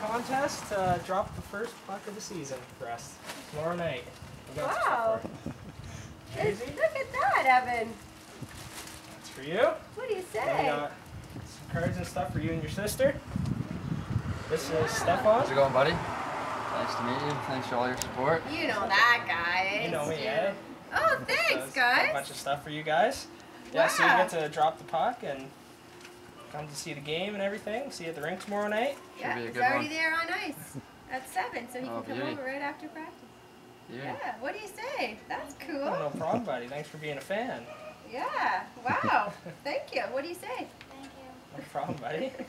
contest to drop the first puck of the season for us tomorrow night. We got some Wow. stuff. Hey, Crazy? Look at that, Evan. That's for you. What do you And we say? got some cards and stuff for you and your sister. This is Stefan. How's it going, buddy? Nice to meet you. Thanks for all your support. You know that guy. You know me, yeah. eh? Oh, thanks, guys. A bunch of stuff for you guys. Yeah, so you Wow. get to drop the puck and come to see the game and everything. See you at the rink tomorrow night. Yeah, be he's already one. there on ice at seven, so he Oh, can come beauty. over right after practice. You. Yeah. What do you say? That's cool. Oh, cool. no problem, buddy. Thanks for being a fan. Yeah. Wow. Thank you. What do you say? Thank you. No problem, buddy.